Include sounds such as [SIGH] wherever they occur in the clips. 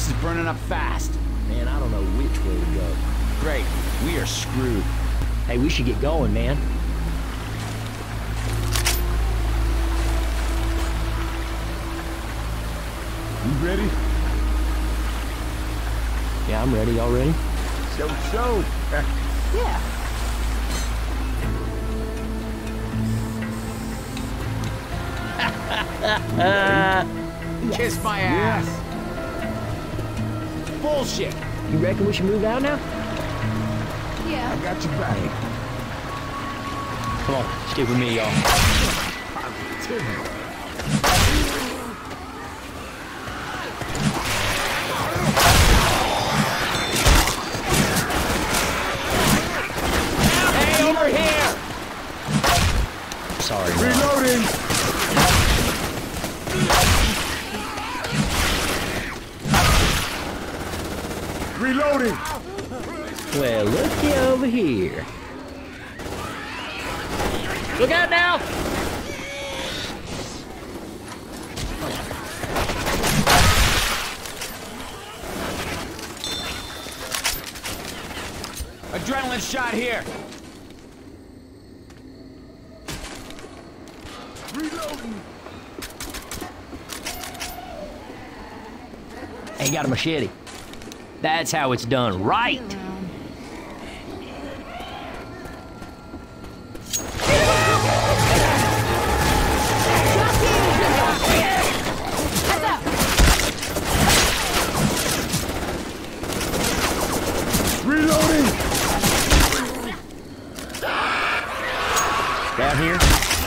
place is burning up fast. Man, I don't know which way to go. Great. We are screwed. Hey, we should get going, man. You ready? Yeah, I'm ready. Y'all ready? So, so. [LAUGHS] Yeah. [LAUGHS] Kiss my ass. Bullshit. You reckon we should move out now? Yeah. I got your back. Come on, stick with me, y'all. Hey, over here! Sorry, man. Reloading! Reloading! Well, looky over here. Look out now! Adrenaline shot here. Reloading! Ain't got a machete. That's how it's done, right? Reloading! Down here.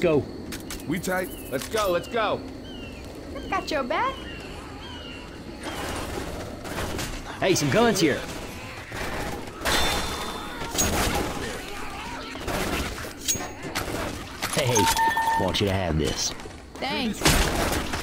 Let's go. We tight? Let's go, let's go. Got your back. Hey, some guns here. Hey, want you to have this. Thanks.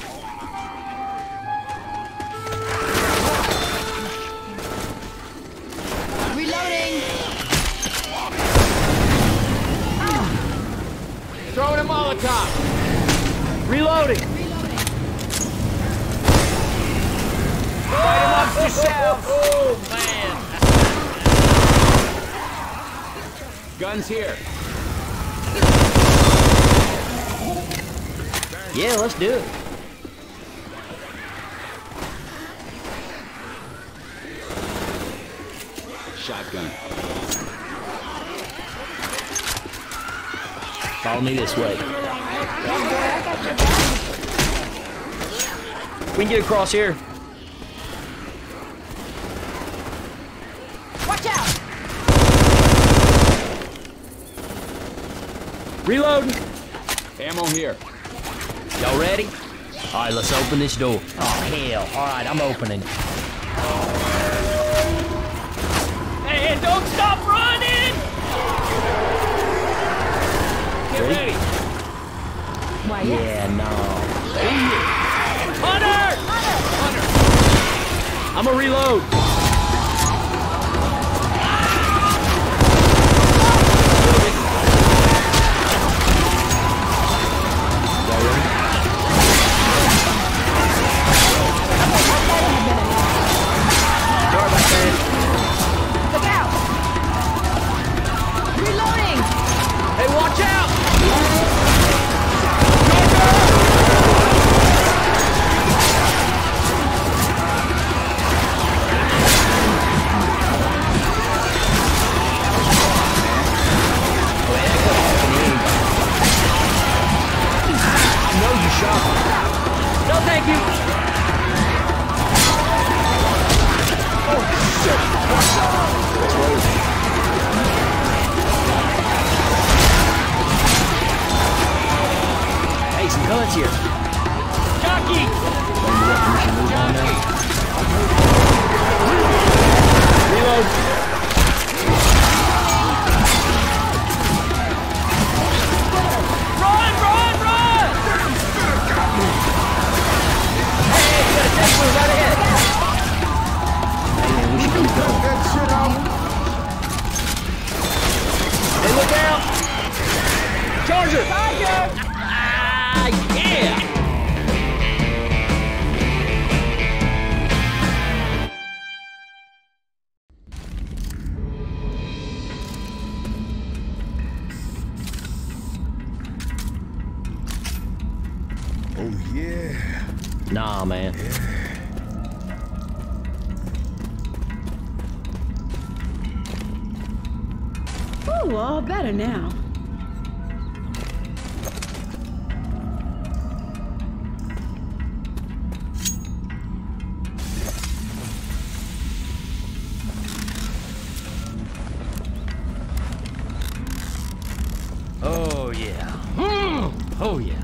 A Molotov. Reloading! Reloading. Fight amongst yourselves. Oh, man! Guns here. Yeah, let's do it. Shotgun. Follow me this way. We can get across here. Watch out. Reloading. Ammo here. Y'all ready? All right, let's open this door. Oh, hell. All right, I'm opening. Why, yes. Yeah, no. Hunter! Hunter! Hunter! I'm a reload. Oh, yeah.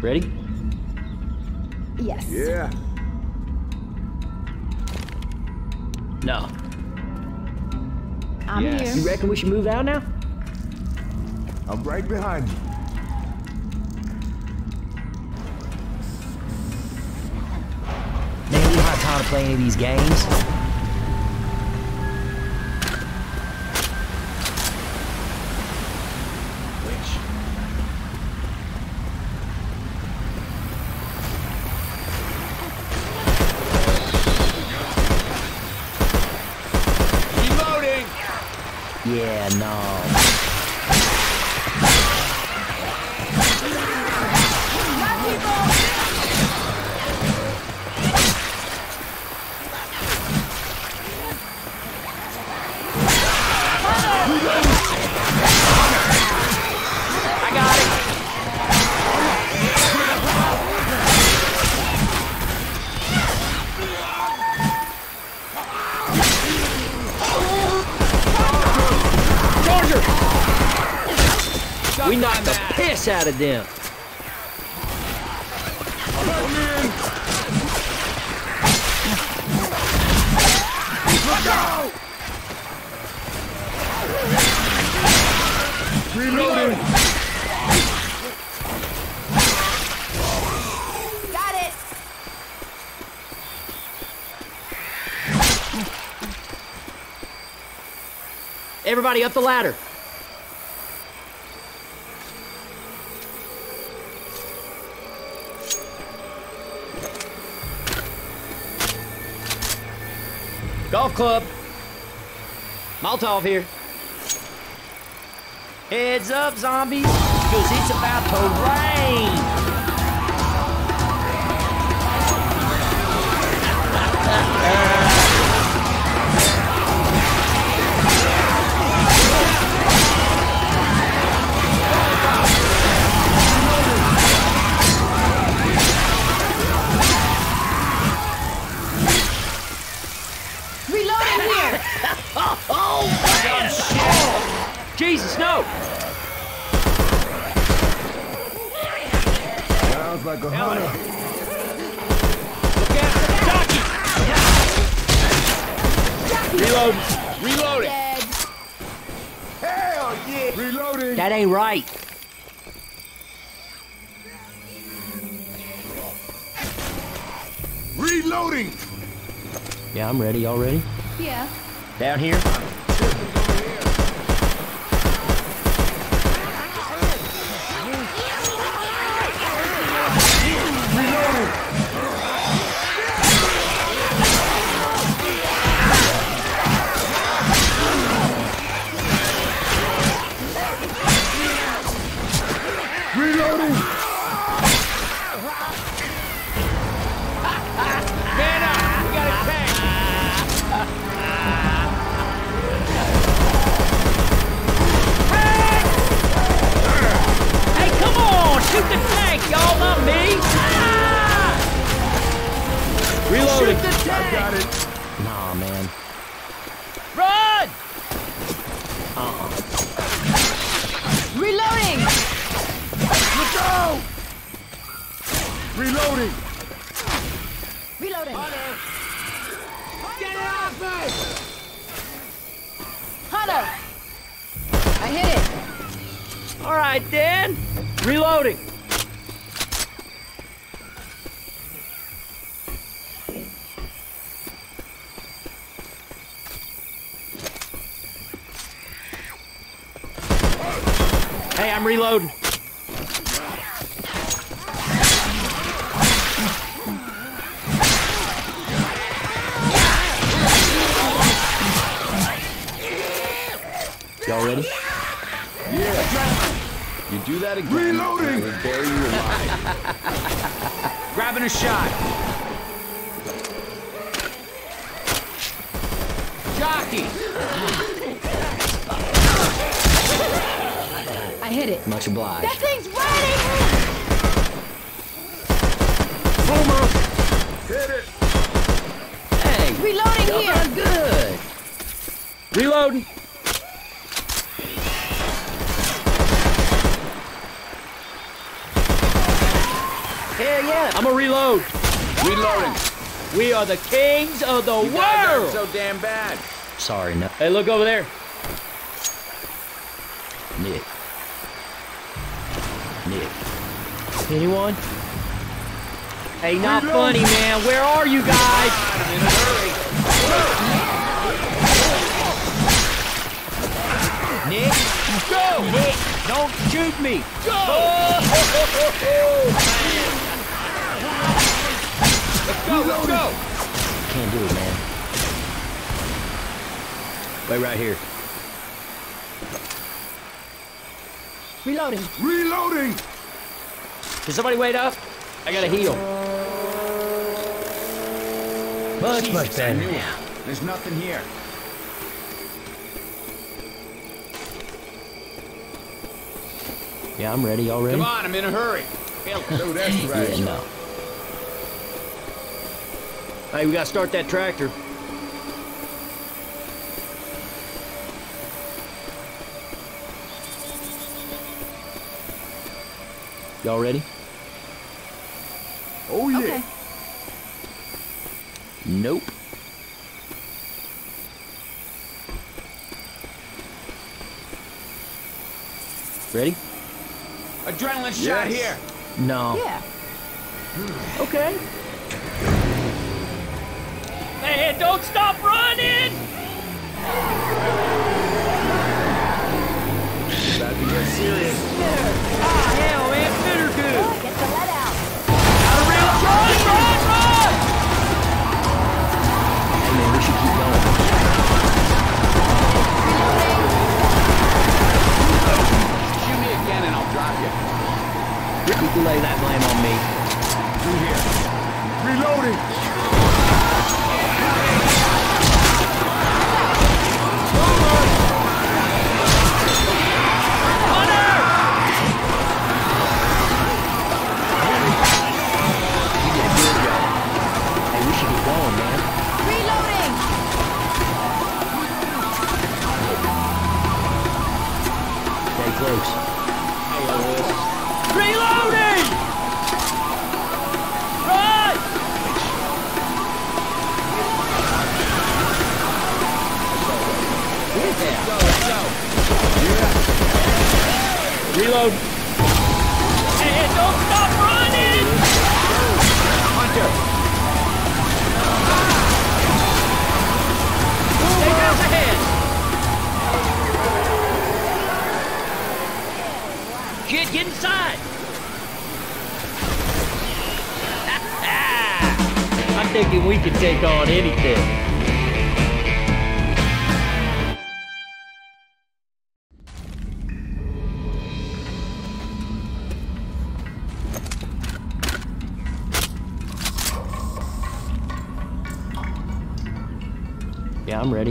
Ready? Yes. Yeah. No. I'm Yes. You reckon we should move out now? I'm right behind you. Man, we don't have time to play any of these games. The out of them. Reloading. Got it. Everybody up the ladder. Club. Molotov here. Heads up, zombies, because it's about to rain. Ready. Y'all? Yeah. Down here? Reloading. Shoot the tank, y'all, not me! Ah! Reloading. I got it. Nah, man. Run! Reloading. Look out. Reloading. Reloading. Get it off me! Hunter. I hit it. All right, Dan. Reloading. Hey, I'm reloading. Y'all ready? Do that again, Reloading! I will bury you alive. [LAUGHS] Grabbing a shot. Jockey! I hit it. Much obliged. That thing's ready! Boomer! Hit it. Hey! Reloading y'all here. good! Reloading! I'm a reload! Reloading. We are the kings of the You guys aren't so damn bad. Sorry, no. Hey, look over there. Nick. Nick. Anyone? Hey, not Reload. funny, man. Where are you guys? I'm in a hurry. Nick? Go! Nick, don't shoot me! Go! Oh. [LAUGHS] Let's go, let's go. Can't do it, man. Wait right here. Reloading. Reloading. Can somebody wait up? I gotta heal. Much, much better now. There's nothing here. Yeah, I'm ready already. Come on, I'm in a hurry. Hell, so that's [LAUGHS] Yeah, right. no. Hey, we gotta start that tractor. Y'all ready? Oh yeah. Okay. Nope. Ready? Adrenaline shot here. No. Yeah. Okay. Man, don't stop running! About to get serious. Ah, hell, man, bitter good. Get the lead out. Gotta run, run, run, run! Hey, man, we should keep going. Shoot me again and I'll drop you. You can lay that blame on me. Through here. Reloading. Reload. Hey, don't stop running! Hunter. Stay down ahead. Kid, get inside. [LAUGHS] I'm thinking we can take on anything.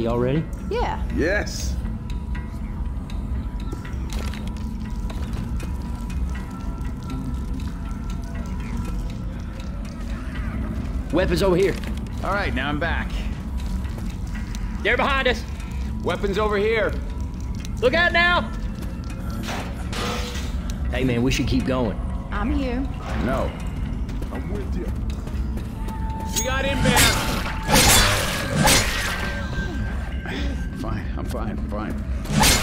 Ready already. Yeah. Yes. Weapons over here. All right, now I'm back. They're behind us. Weapons over here. Look out now. Hey man, we should keep going. I'm here. No. I'm with you. We got inbound. Fine, I'm fine, I'm fine.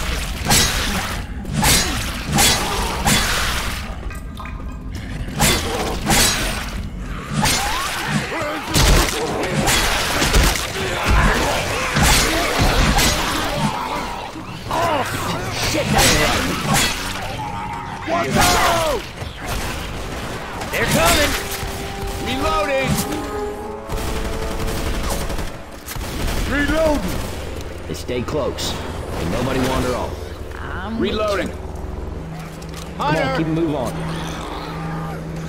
Keep move on.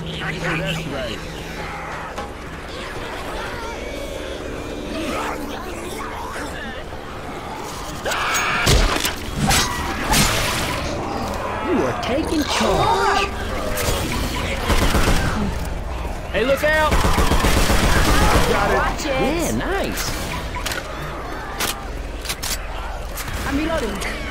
That's right. You are taking charge. Hey, look out! Watch it. Yeah, nice. I'm reloading.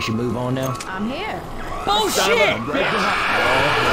We should move on now? I'm here. Oh, Bullshit!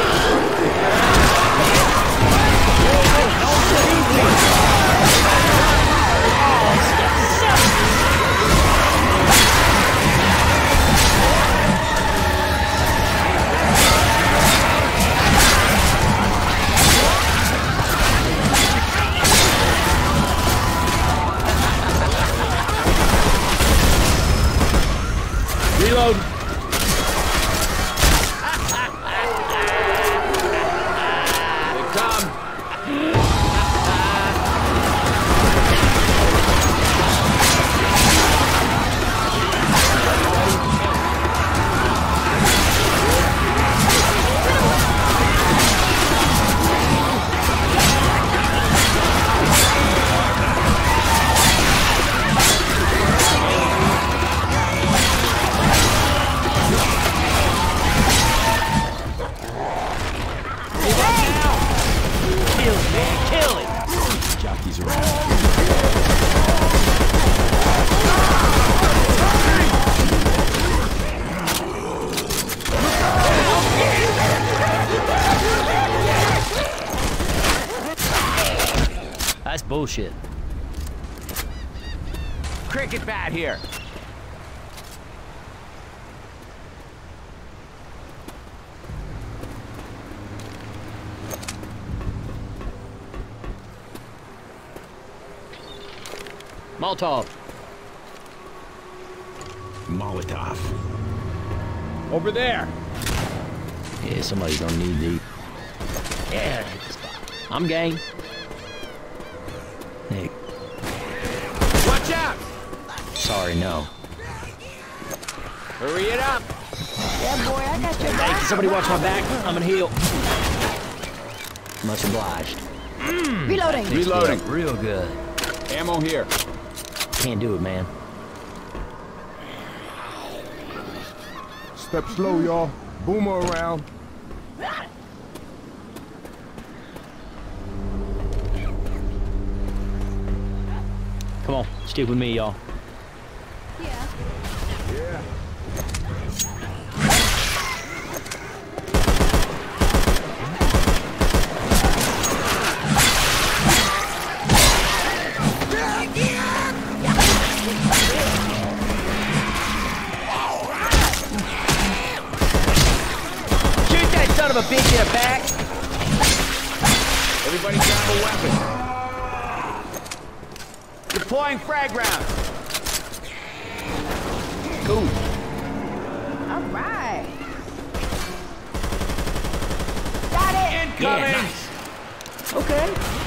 Molotov. Molotov. Over there! Yeah, somebody's gonna need these. Yeah, hit the spot. I'm game. Nick, Watch out! sorry, no. Hurry it up! Yeah, boy, I got your Hey, back. can somebody watch my back? I'm gonna heal. Much obliged. Reloading. Reloading. Real good. Ammo here. Can't do it, man. Step slow, y'all. Boomer around. Come on, stick with me, y'all. Of a bitch in the back! Everybody grab a weapon. Deploying frag rounds. Cool. All right. Got it. Incoming! Yeah, nice. Okay.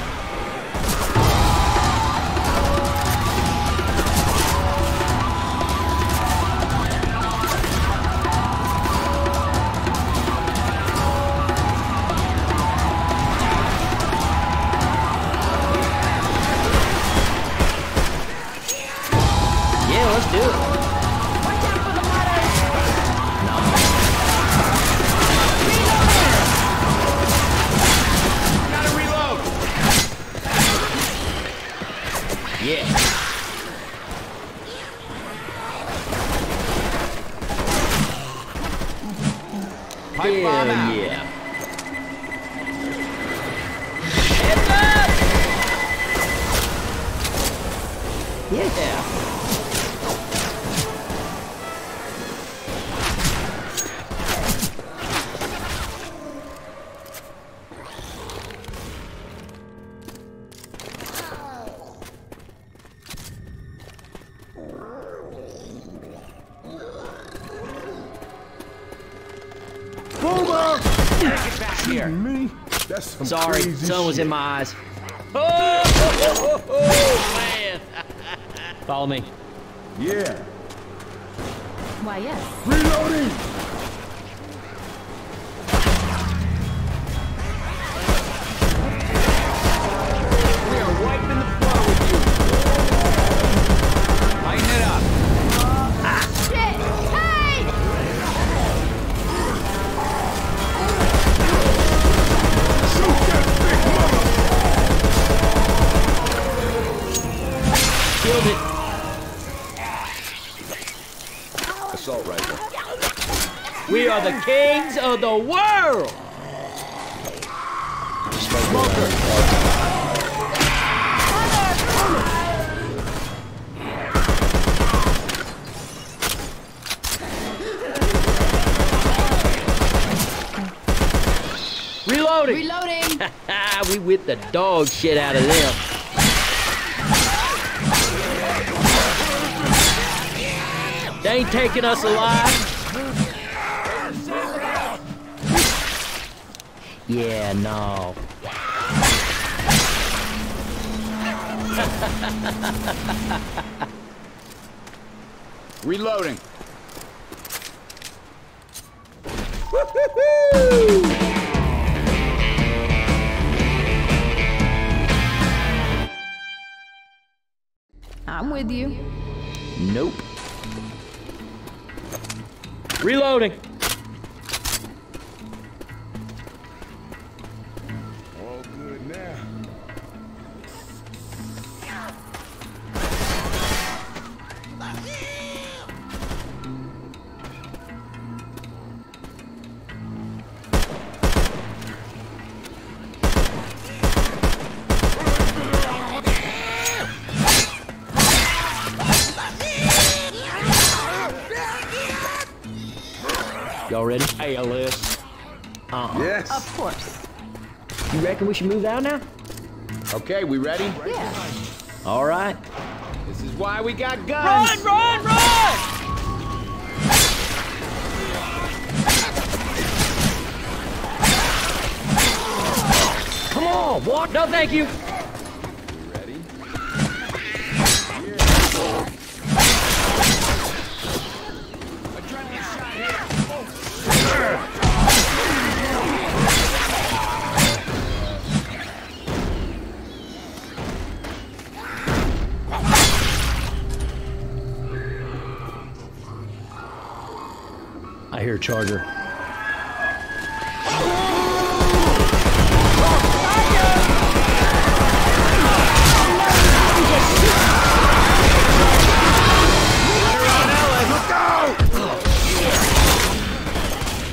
Sorry, crazy sun was shit. in my eyes. Oh, [LAUGHS] man. Follow me. Yeah. Why, yes. Reloading! Assault rifle. We are the kings of the world. Reloading. Reloading! [LAUGHS] we whipped the dog shit out of them. They ain't taking us alive. Yeah, no. [LAUGHS] Reloading. I'm with you. Nope. Reloading. Reckon we should move out now? Okay, we ready? Yeah. All right. This is why we got guns. run, run! Run! Come on, what? No, thank you. Hear a charger.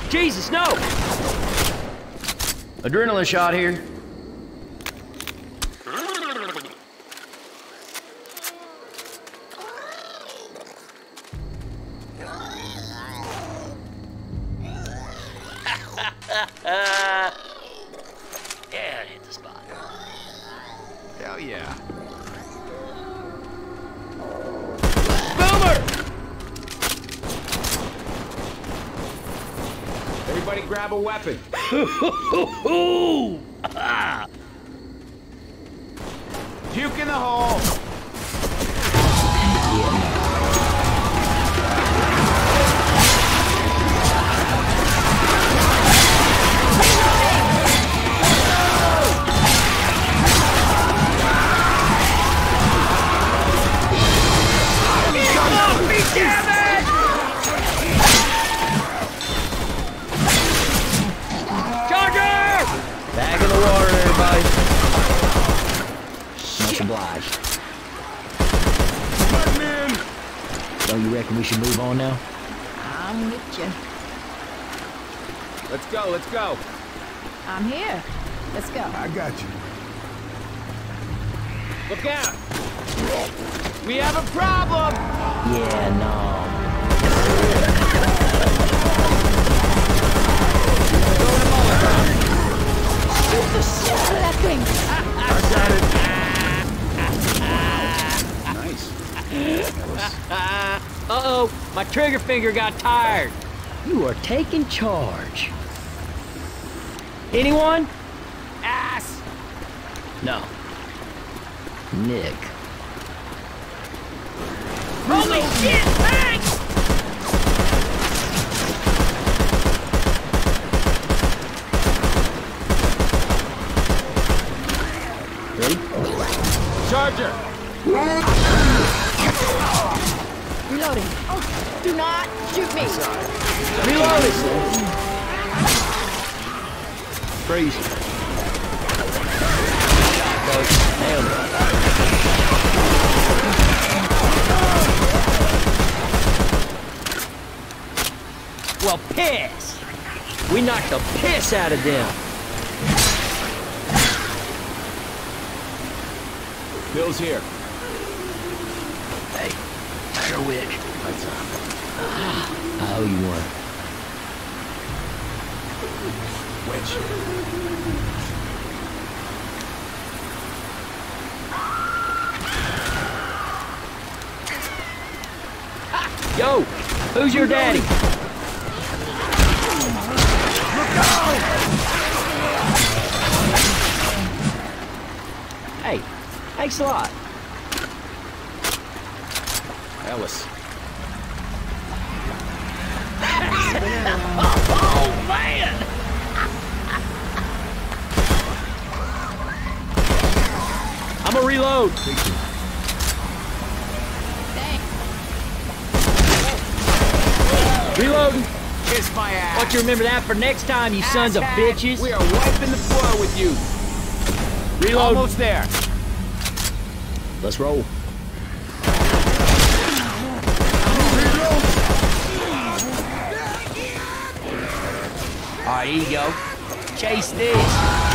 Jesus, no! Adrenaline shot here. Weapon. Ooh! Puke have a problem. Yeah, no. Shoot the shit out of that thing! Nice. Uh-oh, my trigger finger got tired. You are taking charge. Anyone? Ass! No. Nick. Holy shit! Thanks! Ready? Charger! Reloading. Oh, do not shoot me. Reload it! Freeze. Nailed it. Well, piss! We knocked the piss out of them. Bill's here. Hey, Sherwick. Lights up? Uh, I ah, owe oh, you one. Which? Yo, who's your daddy? Hey, thanks a lot. Ellis. Oh, man! I'm gonna reload. Reloading. Kiss my ass! You remember that for next time, you sons of bitches. We are wiping the floor with you! Reload. Almost there! Let's roll. All right, here you go. Chase this.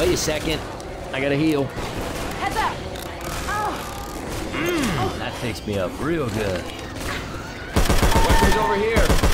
Wait a second. I gotta heal. Heads up. Oh, hmm, That fixed me up real good. Weapons over here!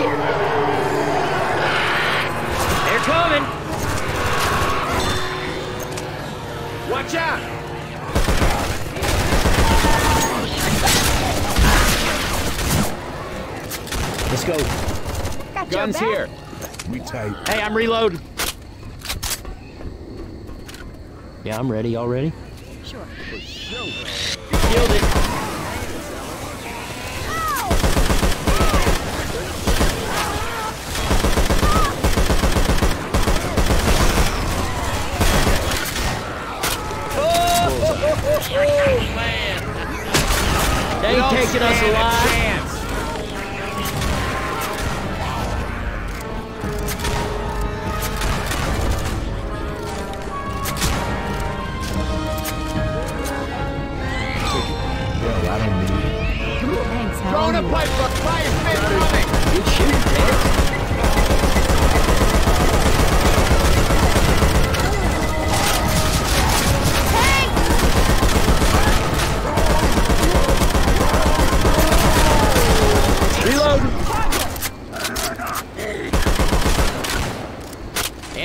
Feeling right. They're coming. Watch out! Let's go. Got Guns here! We tight. Hey, I'm reloading. Yeah, I'm ready. Y'all ready?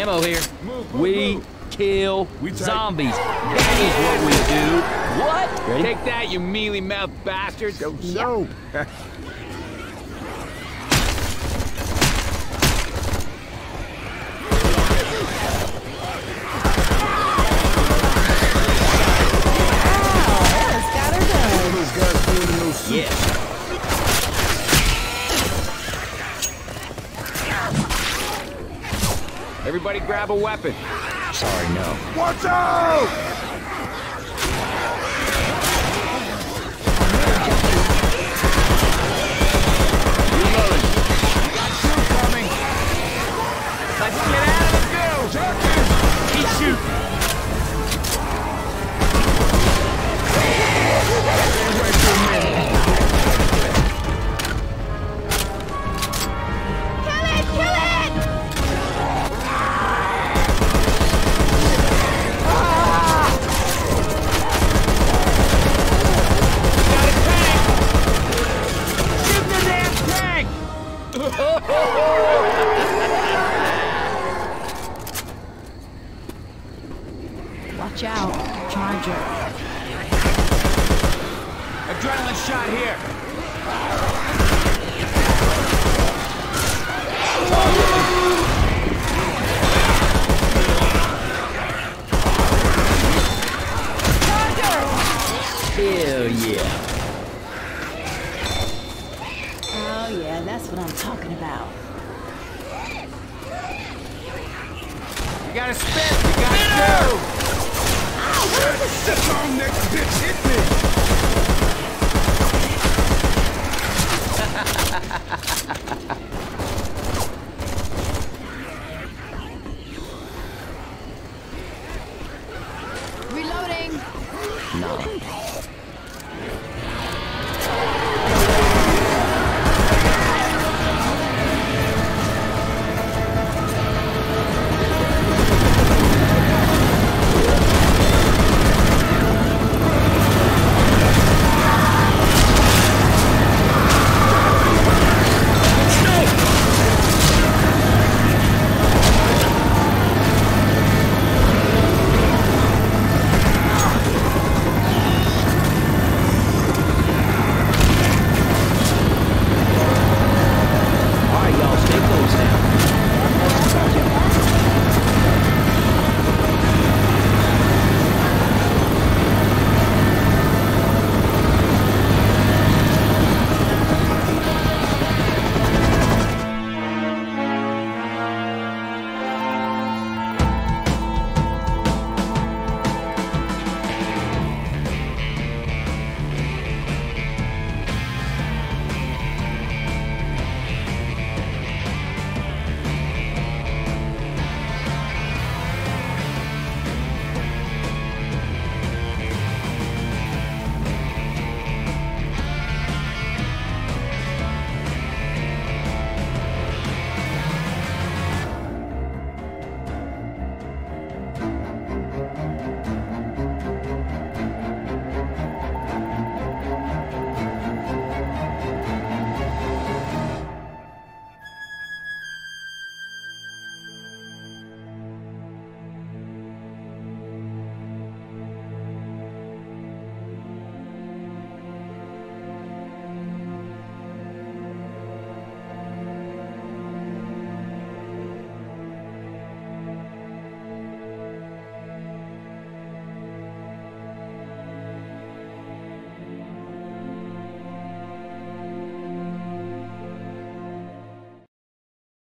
Ammo here. We kill We zombies. That is what we do. What? Ready? Take that, you mealy-mouthed bastards! So, so. Everybody grab a weapon. Sorry, no. Watch out! Reloading. We got two coming. Let's get out of the goo. Keep shooting. Kill Nah.